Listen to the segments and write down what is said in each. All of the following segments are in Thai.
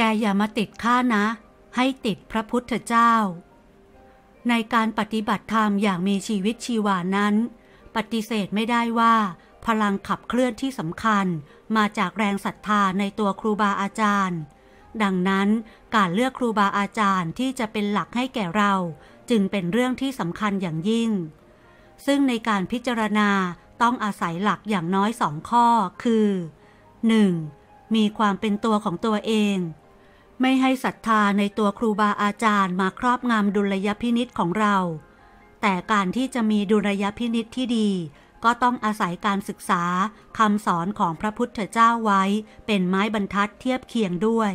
แกอย่ามาติดข้านะ ให้ติดพระพุทธเจ้า ในการปฏิบัติธรรมอย่างมีชีวิตชีวานั้น ปฏิเสธไม่ได้ว่า พลังขับเคลื่อนที่สำคัญมาจากแรงศรัทธาในตัวครูบาอาจารย์ ดังนั้นการเลือกครูบาอาจารย์ที่จะเป็นหลักให้แก่เรา จึงเป็นเรื่องที่สำคัญอย่างยิ่ง ซึ่งในการพิจารณาต้องอาศัยหลักอย่างน้อยสองข้อคือ 1. มีความเป็นตัวของตัวเอง ไม่ให้ศรัทธาในตัวครูบาอาจารย์มาครอบงำดุลยพินิษของเรา แต่การที่จะมีดุลยพินิษที่ดี ก็ต้องอาศัยการศึกษาคำสอนของพระพุทธเจ้าไว้เป็นไม้บรรทัดเทียบเคียงด้วย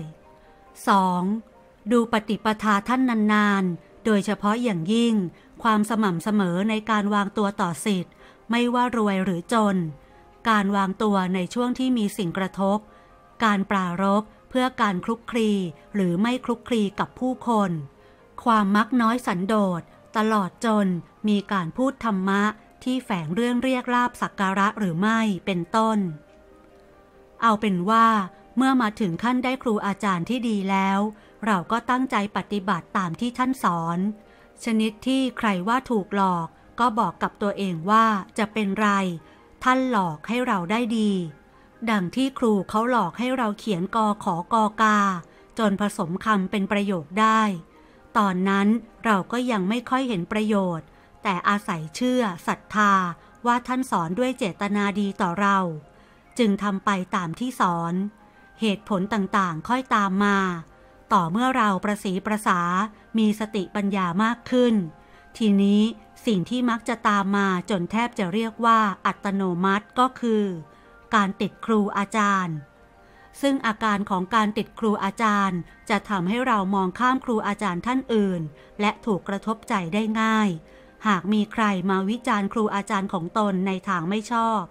2. ดูปฏิปทาท่านนานๆ โดยเฉพาะอย่างยิ่ง ความสม่ำเสมอในการวางตัวต่อสิทธิ์ ไม่ว่ารวยหรือจน การวางตัวในช่วงที่มีสิ่งกระทบ การปรารบ เพื่อการคลุกคลีหรือไม่คลุกคลีกับผู้คน ความมักน้อยสันโดษ ตลอดจนมีการพูดธรรมะที่แฝงเรื่องเรียกลาบสักการะหรือไม่เป็นต้น เอาเป็นว่าเมื่อมาถึงขั้นได้ครูอาจารย์ที่ดีแล้ว เราก็ตั้งใจปฏิบัติตามที่ท่านสอน ชนิดที่ใครว่าถูกหลอกก็บอกกับตัวเองว่าจะเป็นไร ท่านหลอกให้เราได้ดี ดังที่ครูเขาหลอกให้เราเขียนกอขอกอกา จนผสมคำเป็นประโยคได้ ตอนนั้นเราก็ยังไม่ค่อยเห็นประโยชน์ แต่อาศัยเชื่อศรัทธาว่าท่านสอนด้วยเจตนาดีต่อเรา จึงทำไปตามที่สอน เหตุผลต่างๆค่อยตามมา ต่อเมื่อเราประสีประสา มีสติปัญญามากขึ้น ทีนี้สิ่งที่มักจะตามมาจนแทบจะเรียกว่าอัตโนมัติก็คือ การติดครูอาจารย์ ซึ่งอาการของการติดครูอาจารย์ จะทำให้เรามองข้ามครูอาจารย์ท่านอื่น และถูกกระทบใจได้ง่าย หากมีใครมาวิจารณ์ครูอาจารย์ของตนในทางไม่ชอบ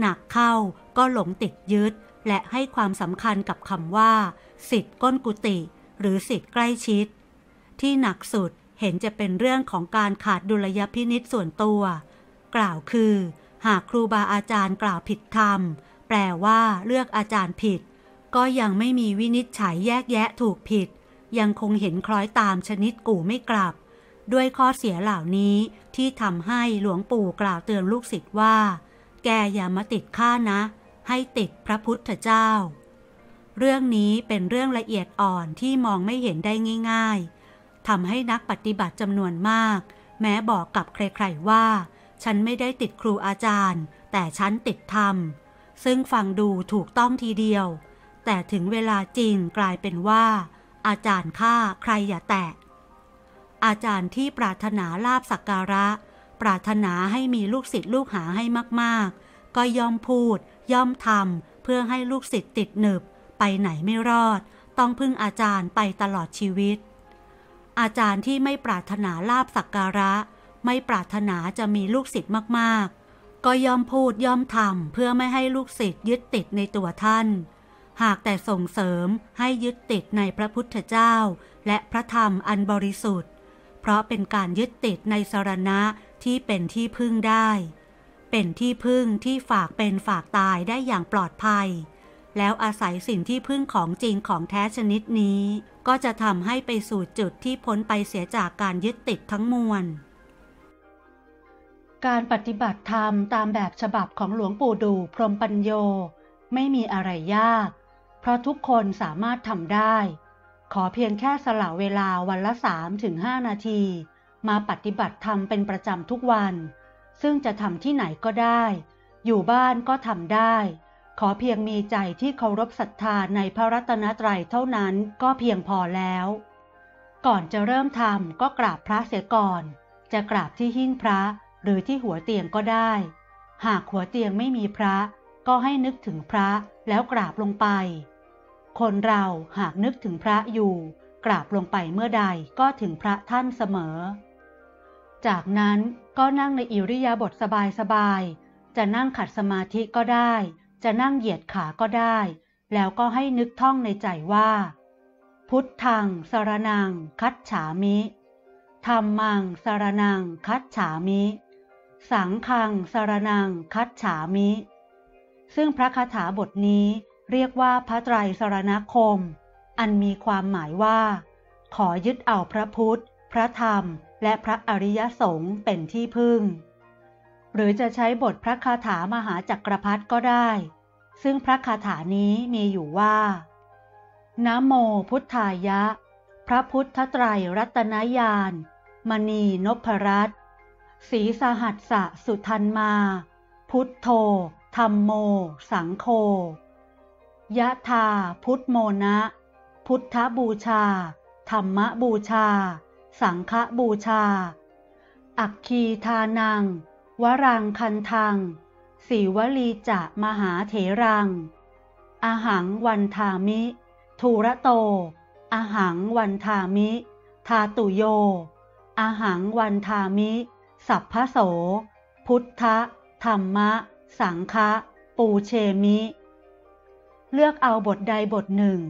หนักเข้าก็หลงติดยึด และให้ความสำคัญกับคำว่า สิทธิ์ก้นกุฏิหรือสิทธิ์ใกล้ชิด ที่หนักสุดเห็นจะเป็นเรื่องของการขาดดุลยพินิษส่วนตัว กล่าวคือ หากครูบาอาจารย์กล่าวผิดธรรม แปลว่าเลือกอาจารย์ผิด ก็ยังไม่มีวินิจฉัยแยกแยะถูกผิด ยังคงเห็นคล้อยตามชนิดกู่ไม่กลับ ด้วยข้อเสียเหล่านี้ที่ทำให้หลวงปู่กล่าวเตือนลูกศิษย์ว่า แกอย่ามาติดข้านะ ให้ติดพระพุทธเจ้า เรื่องนี้เป็นเรื่องละเอียดอ่อนที่มองไม่เห็นได้ง่าย ๆทำให้นักปฏิบัติจำนวนมาก แม้บอกกับใครๆว่า ฉันไม่ได้ติดครูอาจารย์ แต่ฉันติดธรรม ซึ่งฟังดูถูกต้องทีเดียว แต่ถึงเวลาจริงกลายเป็นว่า อาจารย์ข้าใครอย่าแตะ อาจารย์ที่ปรารถนาลาบสักการะ ปรารถนาให้มีลูกศิษย์ลูกหาให้มากๆ ก็ย่อมพูด ย่อมทำเพื่อให้ลูกศิษย์ติดหนึบ ไปไหนไม่รอด ต้องพึ่งอาจารย์ไปตลอดชีวิต อาจารย์ที่ไม่ปรารถนาลาบสักการะ ไม่ปรารถนาจะมีลูกศิษย์มากๆ ก็ย่อมพูดย่อมทำเพื่อไม่ให้ลูกศิษย์ยึดติดในตัวท่าน หากแต่ส่งเสริมให้ยึดติดในพระพุทธเจ้า และพระธรรมอันบริสุทธิ์ เพราะเป็นการยึดติดในสรณะที่เป็นที่พึ่งได้ เป็นที่พึ่งที่ฝากเป็นฝากตายได้อย่างปลอดภัย แล้วอาศัยสิ่งที่พึ่งของจริงของแท้ชนิดนี้ ก็จะทำให้ไปสู่จุดที่พ้นไปเสียจากการยึดติดทั้งมวล การปฏิบัติธรรมตามแบบฉบับของหลวงปู่ดูพรมปัญโย ไม่มีอะไรยาก เพราะทุกคนสามารถทำได้ ขอเพียงแค่สละเวลาวันละ3ถึง5นาที มาปฏิบัติธรรมเป็นประจำทุกวัน ซึ่งจะทำที่ไหนก็ได้ อยู่บ้านก็ทำได้ ขอเพียงมีใจที่เคารพศรัทธาในพระรัตนตรัยเท่านั้นก็เพียงพอแล้ว ก่อนจะเริ่มทำก็กราบพระเสียก่อน จะกราบที่หิ้งพระ หรือที่หัวเตียงก็ได้ หากหัวเตียงไม่มีพระก็ให้นึกถึงพระแล้วกราบลงไป คนเราหากนึกถึงพระอยู่ กราบลงไปเมื่อใดก็ถึงพระท่านเสมอ จากนั้นก็นั่งในอิริยาบถสบายๆ จะนั่งขัดสมาธิก็ได้ จะนั่งเหยียดขาก็ได้ แล้วก็ให้นึกท่องในใจว่า พุทธังสารนังคัดฉามิธรรมังสารนังคัดฉามิ สังฆังสารนังคัดฉามิ ซึ่งพระคาถาบทนี้เรียกว่าพระไตรสารณคม อันมีความหมายว่า ขอยึดเอาพระพุทธ พระธรรม และพระอริยสงฆ์เป็นที่พึ่ง หรือจะใช้บทพระคาถามหาจักรพรรดิก็ได้ ซึ่งพระคาถานี้มีอยู่ว่านะโมพุทธายะ พระพุทธไตรรัตนญาณมณีนพรัตน์ สีสหัสสะสุทันมา พุทโธธรรมโม สังโฆยะธาพุทโมนะ พุทธบูชา ธรรมบูชา สังฆบูชา อักคีทานัง วรังคันทังสีวลีจะมหาเถรัง อาหังวันทามิ ทูระโต อาหังวันทามิ ทาตุโย อาหังวันทามิ สัพพโส พุทธธรรมะ สังฆะปูเชมิ เลือกเอาบทใดบทหนึ่ง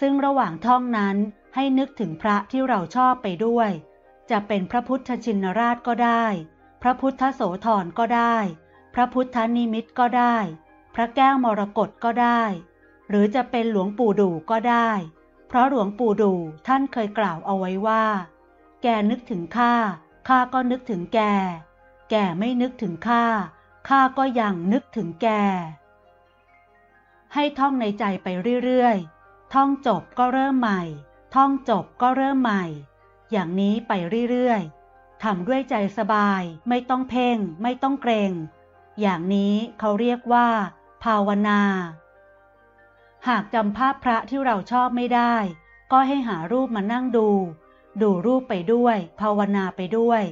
ซึ่งระหว่างท่องนั้นให้นึกถึงพระที่เราชอบไปด้วย จะเป็นพระพุทธชินราชก็ได้ พระพุทธโสธรก็ได้ พระพุทธนิมิตก็ได้ พระแก้วมรกตก็ได้ หรือจะเป็นหลวงปู่ดูก็ได้ เพราะหลวงปู่ดูท่านเคยกล่าวเอาไว้ว่า แกนึกถึงข้า ข้าก็นึกถึงแก แกไม่นึกถึงข้า ข้าก็ยังนึกถึงแก ให้ท่องในใจไปเรื่อยๆ ท่องจบก็เริ่มใหม่ ท่องจบก็เริ่มใหม่ อย่างนี้ไปเรื่อยๆ ทำด้วยใจสบาย ไม่ต้องเพ่ง ไม่ต้องเกรง อย่างนี้เขาเรียกว่า ภาวนา หากจำภาพพระที่เราชอบไม่ได้ ก็ให้หารูปมานั่งดู ดูรูปไปด้วย ภาวนาไปด้วย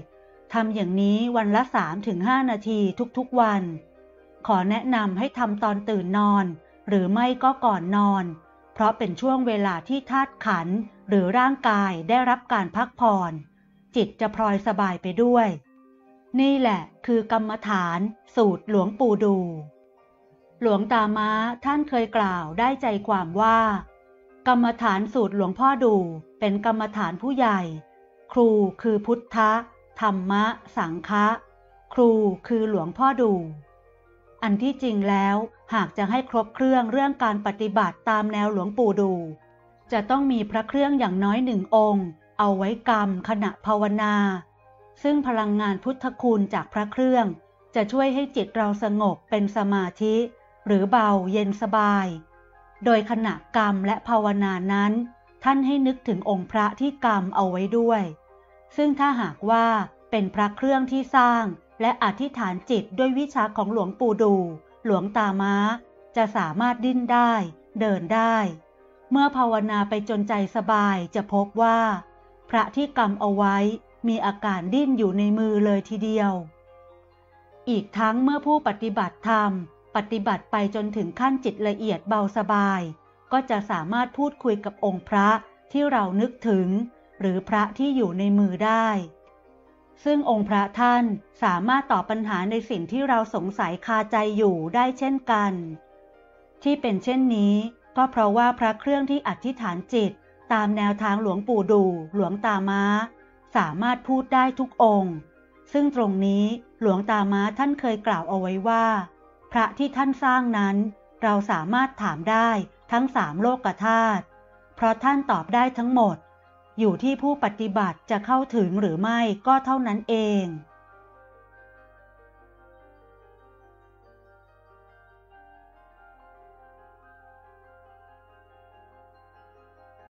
ทำอย่างนี้วันละ 3-5 นาทีทุกๆวัน ขอแนะนำให้ทำตอนตื่นนอน หรือไม่ก็ก่อนนอน เพราะเป็นช่วงเวลาที่ธาตุขันหรือร่างกายได้รับการพักผ่อน จิตจะพลอยสบายไปด้วย นี่แหละคือกรรมฐานสูตรหลวงปู่ดู หลวงตาม้าท่านเคยกล่าวได้ใจความว่า กรรมฐานสูตรหลวงพ่อดูเป็นกรรมฐานผู้ใหญ่ ครูคือพุทธะ ธรรมะ สังฆะ ครูคือหลวงพ่อดู อันที่จริงแล้วหากจะให้ครบเครื่องเรื่องการปฏิบัติตามแนวหลวงปู่ดู จะต้องมีพระเครื่องอย่างน้อยหนึ่งองค์ เอาไว้กรรมขณะภาวนา ซึ่งพลังงานพุทธคุณจากพระเครื่อง จะช่วยให้จิตเราสงบเป็นสมาธิ หรือเบาเย็นสบาย โดยขณะกรรมและภาวนานั้น ท่านให้นึกถึงองค์พระที่กรรมเอาไว้ด้วย ซึ่งถ้าหากว่าเป็นพระเครื่องที่สร้าง และอธิษฐานจิตด้วยวิชาของหลวงปู่ดู หลวงตาม้า จะสามารถดิ้นได้ เดินได้ เมื่อภาวนาไปจนใจสบายจะพบว่า พระที่กรรมเอาไว้มีอาการดิ้นอยู่ในมือเลยทีเดียว อีกทั้งเมื่อผู้ปฏิบัติธรรม ปฏิบัติไปจนถึงขั้นจิตละเอียดเบาสบาย ก็จะสามารถพูดคุยกับองค์พระที่เรานึกถึง หรือพระที่อยู่ในมือได้ ซึ่งองค์พระท่านสามารถตอบปัญหาในสิ่งที่เราสงสัยคาใจอยู่ได้เช่นกัน ที่เป็นเช่นนี้ ก็เพราะว่าพระเครื่องที่อธิษฐานจิต ตามแนวทางหลวงปู่ดูหลวงตาม้า สามารถพูดได้ทุกองค์ ซึ่งตรงนี้หลวงตาม้าท่านเคยกล่าวเอาไว้ว่า พระที่ท่านสร้างนั้น เราสามารถถามได้ทั้งสามโลกธาตุเพราะท่านตอบได้ทั้งหมด อยู่ที่ผู้ปฏิบัติจะเข้าถึงหรือไม่ก็เท่านั้นเอง